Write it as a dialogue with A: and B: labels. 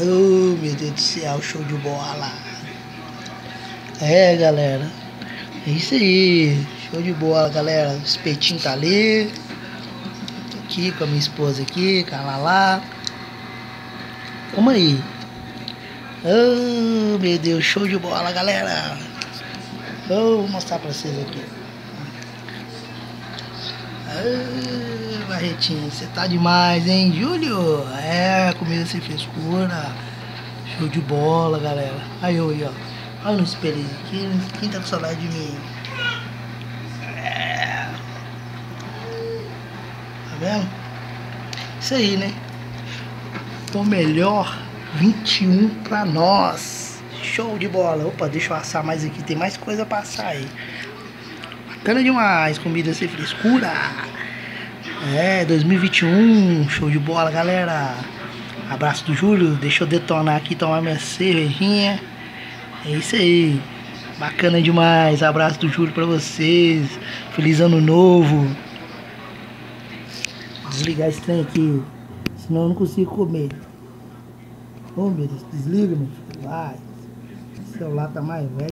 A: Oh, meu Deus do céu, show de bola. É, galera. É isso aí. Show de bola, galera. O espetinho tá ali. Tô aqui com a minha esposa aqui, com a Lala. Vamos aí. Oh, meu Deus, show de bola, galera. Oh, vou mostrar pra vocês aqui. Ah, Barretinho, você tá demais, hein, Júlio? É, comida sem frescura. Show de bola, galera. Aí eu aí, ó. Olha no espelho aqui. Quem tá com saudade de mim? É. Tá vendo? Isso aí, né? O melhor 21 pra nós. Show de bola. Opa, deixa eu assar mais aqui. Tem mais coisa pra assar aí. Bacana demais. Comida sem frescura. É, 2021. Show de bola, galera. Abraço do Júlio. Deixa eu detonar aqui, tomar minha cervejinha. É isso aí. Bacana demais. Abraço do Júlio pra vocês. Feliz ano novo. Desligar esse trem aqui. Senão eu não consigo comer. Ô oh, meu Deus, desliga, meu filho. Vai. O celular tá mais velho.